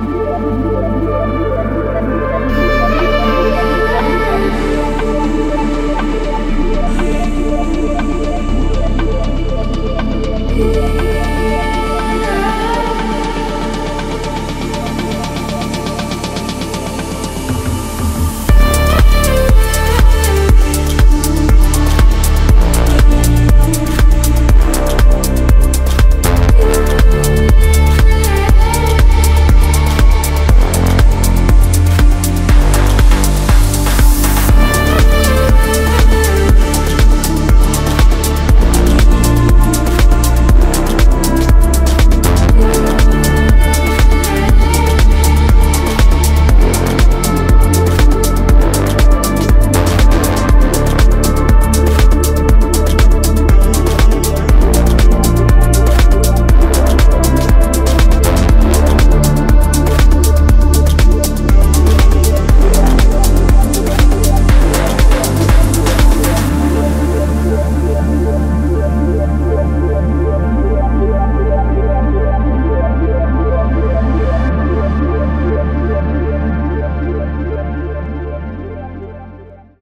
Música